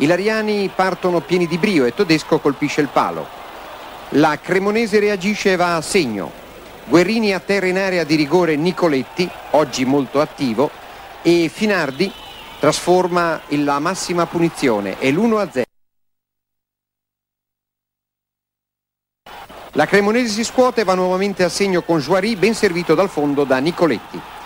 I Lariani partono pieni di brio e Todesco colpisce il palo. La Cremonese reagisce e va a segno. Guerrini atterra in area di rigore Nicoletti, oggi molto attivo, e Finardi trasforma la massima punizione, è l'1-0. La Cremonese si scuote e va nuovamente a segno con Joari ben servito dal fondo da Nicoletti.